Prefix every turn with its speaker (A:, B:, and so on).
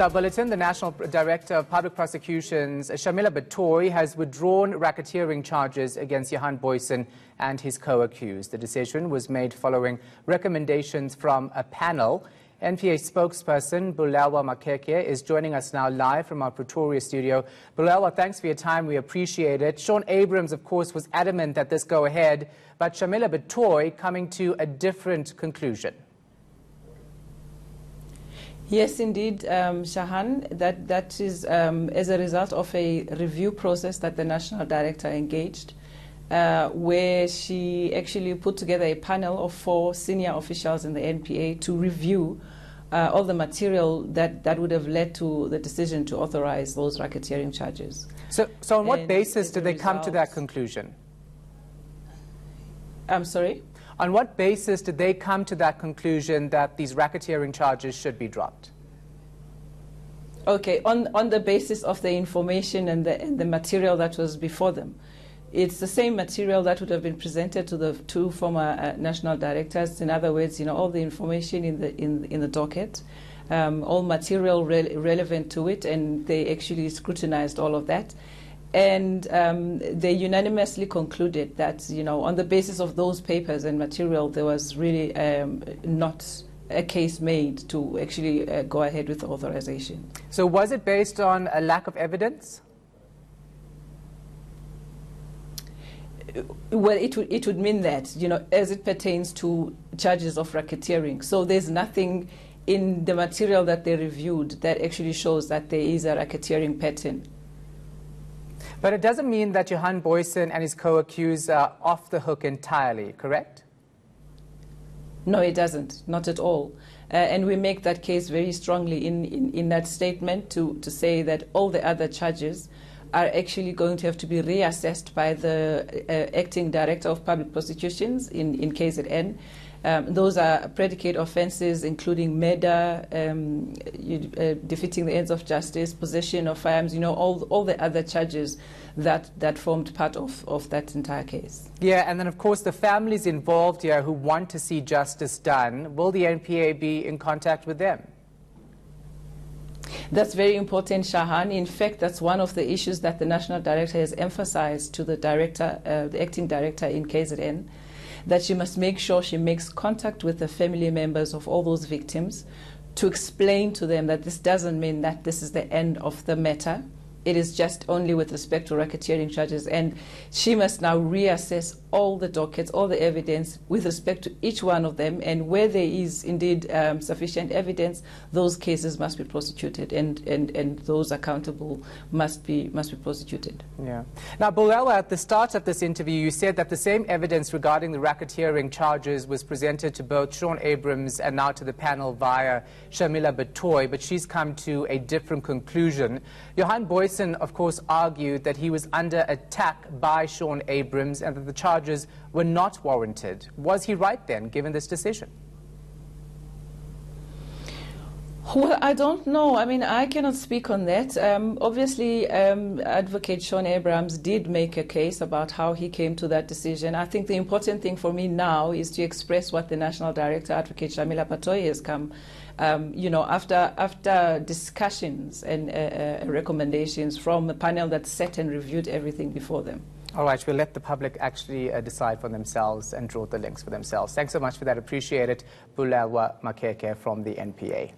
A: Our bulletin, the National Director of Public Prosecutions, Shamila Batohi, has withdrawn racketeering charges against Johan Booysen and his co-accused. The decision was made following recommendations from a panel. NPA spokesperson Bulelwa Makeke is joining us now live from our Pretoria studio. Bulelwa, thanks for your time. We appreciate it. Shaun Abrahams, of course, was adamant that this go ahead, but Shamila Batohi coming to a different conclusion.
B: Yes, indeed, um, Shahan. That that is um, as a result of a review process that the national director engaged, uh, where she actually put together a panel of four senior officials in the NPA to review uh, all the material that, that would have led to the decision to authorize those racketeering charges.
A: So, so on what and basis did they come to that conclusion?
B: I'm sorry.
A: On what basis did they come to that conclusion that these racketeering charges should be dropped?
B: Okay, on, on the basis of the information and the, and the material that was before them. It's the same material that would have been presented to the two former uh, national directors. In other words, you know, all the information in the, in, in the docket, um, all material re relevant to it, and they actually scrutinized all of that and um, they unanimously concluded that you know on the basis of those papers and material there was really um, not a case made to actually uh, go ahead with authorization.
A: So was it based on a lack of evidence?
B: Well, it would, it would mean that, you know, as it pertains to charges of racketeering. So there's nothing in the material that they reviewed that actually shows that there is a racketeering pattern.
A: But it doesn't mean that Johan Booysen and his co-accused are off the hook entirely, correct?
B: No, it doesn't, not at all. Uh, and we make that case very strongly in, in, in that statement to, to say that all the other charges are actually going to have to be reassessed by the uh, acting director of public prosecutions in, in KZN. Um, those are predicate offences, including murder, um, you, uh, defeating the ends of justice, possession of firearms, you know, all, all the other charges that, that formed part of, of that entire case.
A: Yeah, and then, of course, the families involved here who want to see justice done, will the NPA be in contact with them?
B: That's very important, Shahan. In fact, that's one of the issues that the national director has emphasized to the director, uh, the acting director in KZN, that she must make sure she makes contact with the family members of all those victims to explain to them that this doesn't mean that this is the end of the matter it is just only with respect to racketeering charges. And she must now reassess all the dockets, all the evidence with respect to each one of them. And where there is indeed um, sufficient evidence, those cases must be prosecuted and, and, and those accountable must be, must be prosecuted.
A: Yeah. Now, Bulelwa, at the start of this interview, you said that the same evidence regarding the racketeering charges was presented to both Shaun Abrahams and now to the panel via Shamila Batohi, but she's come to a different conclusion. Johan Booysen of course, argued that he was under attack by Shaun Abrahams and that the charges were not warranted. Was he right then, given this decision?
B: Well, I don't know. I mean, I cannot speak on that. Um, obviously, um, Advocate Shaun Abrahams did make a case about how he came to that decision. I think the important thing for me now is to express what the National Director, Advocate Shamila Batohi, has come, um, you know, after after discussions and uh, uh, recommendations from a panel that sat and reviewed everything before them.
A: All right, we'll let the public actually uh, decide for themselves and draw the links for themselves. Thanks so much for that. Appreciate it. Bulelwa Makeke from the NPA.